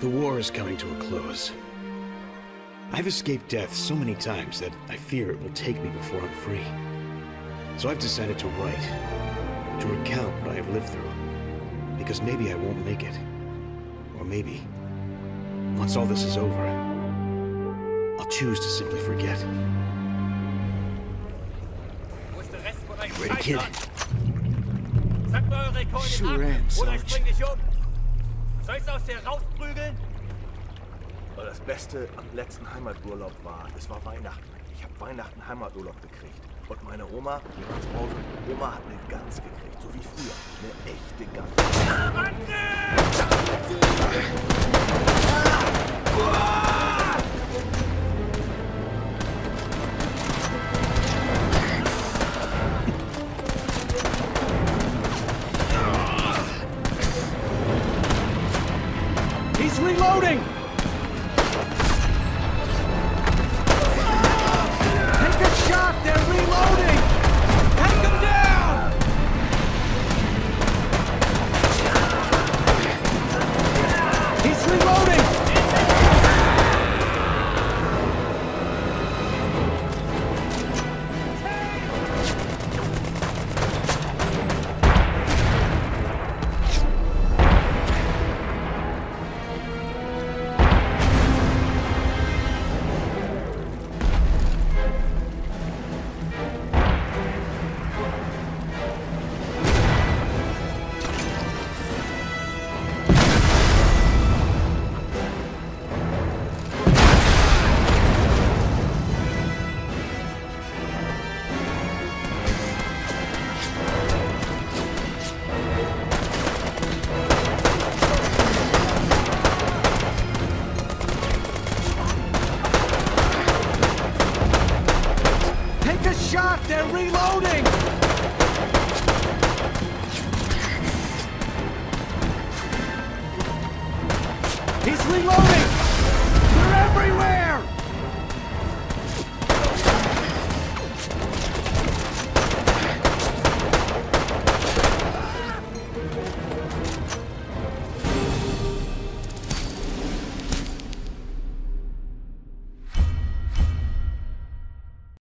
The war is coming to a close. I've escaped death so many times that I fear it will take me before I'm free. So I've decided to write, to recount what I have lived through. Because maybe I won't make it. Or maybe, once all this is over, I'll choose to simply forget. Wo ist Rest von euch Ready, kid? Scheißern? Sagt eure Rekorde Sure am, ab, Soll ich's aus dir rausprügeln? Aber das Beste am letzten Heimaturlaub war, es war Weihnachten. Ich habe Weihnachten Heimaturlaub gekriegt. Und meine Oma, die war zu Hause, Oma hat eine Gans gekriegt, so wie früher. Eine echte Gans. He's reloading! shot! They're reloading! He's reloading!